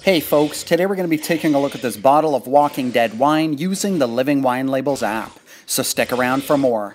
Hey folks, today we're going to be taking a look at this bottle of Walking Dead wine using the Living Wine Labels app, so stick around for more.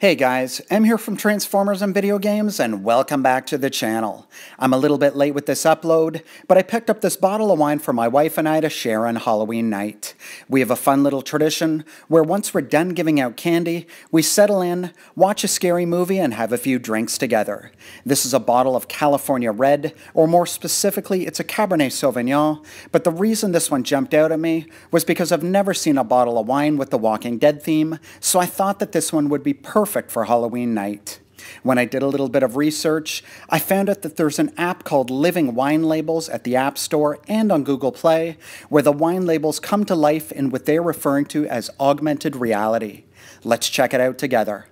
Hey guys, M here from Transformers and Video Games, and welcome back to the channel. I'm a little bit late with this upload, but I picked up this bottle of wine for my wife and I to share on Halloween night. We have a fun little tradition where once we're done giving out candy, we settle in, watch a scary movie, and have a few drinks together. This is a bottle of California Red, or more specifically, it's a Cabernet Sauvignon, but the reason this one jumped out at me was because I've never seen a bottle of wine with the Walking Dead theme, so I thought that this one would be perfect perfect for Halloween night. When I did a little bit of research, I found out that there's an app called Living Wine Labels at the App Store and on Google Play, where the wine labels come to life in what they're referring to as augmented reality. Let's check it out together.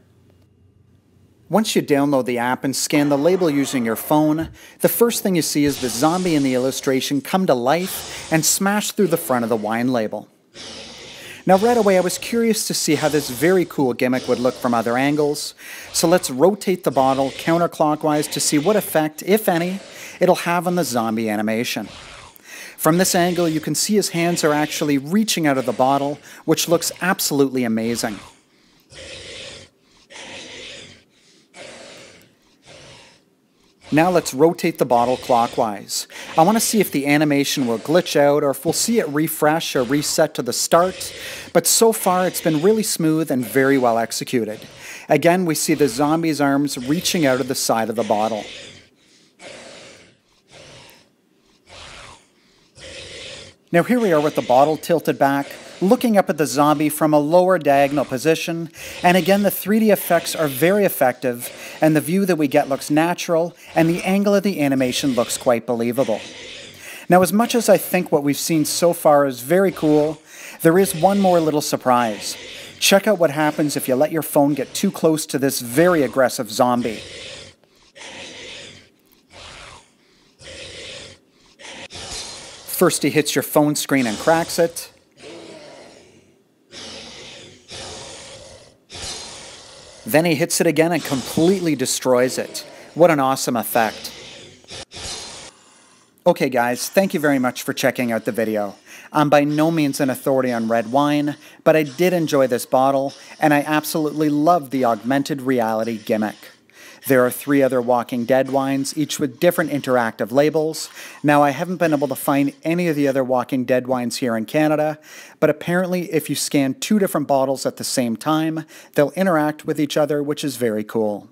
Once you download the app and scan the label using your phone, the first thing you see is the zombie in the illustration come to life and smash through the front of the wine label. Now right away I was curious to see how this very cool gimmick would look from other angles, so let's rotate the bottle counterclockwise to see what effect, if any, it'll have on the zombie animation. From this angle you can see his hands are actually reaching out of the bottle, which looks absolutely amazing. Now let's rotate the bottle clockwise. I want to see if the animation will glitch out or if we'll see it refresh or reset to the start, but so far it's been really smooth and very well executed. Again, we see the zombie's arms reaching out of the side of the bottle. Now here we are with the bottle tilted back, looking up at the zombie from a lower diagonal position. And again, the 3D effects are very effective, and the view that we get looks natural, and the angle of the animation looks quite believable. Now, as much as I think what we've seen so far is very cool, there is one more little surprise. Check out what happens if you let your phone get too close to this very aggressive zombie. First, he hits your phone screen and cracks it. Then he hits it again and completely destroys it. What an awesome effect. Okay guys, thank you very much for checking out the video. I'm by no means an authority on red wine, but I did enjoy this bottle, and I absolutely love the augmented reality gimmick. There are three other Walking Dead wines, each with different interactive labels. Now, I haven't been able to find any of the other Walking Dead wines here in Canada, but apparently, if you scan two different bottles at the same time, they'll interact with each other, which is very cool.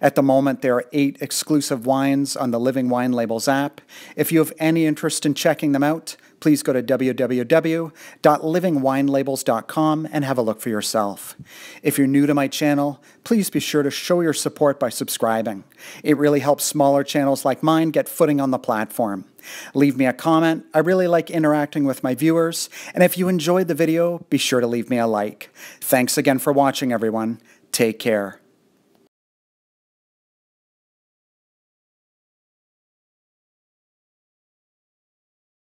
At the moment, there are eight exclusive wines on the Living Wine Labels app. If you have any interest in checking them out, please go to www.livingwinelabels.com and have a look for yourself. If you're new to my channel, please be sure to show your support by subscribing. It really helps smaller channels like mine get footing on the platform. Leave me a comment. I really like interacting with my viewers. And if you enjoyed the video, be sure to leave me a like. Thanks again for watching, everyone. Take care.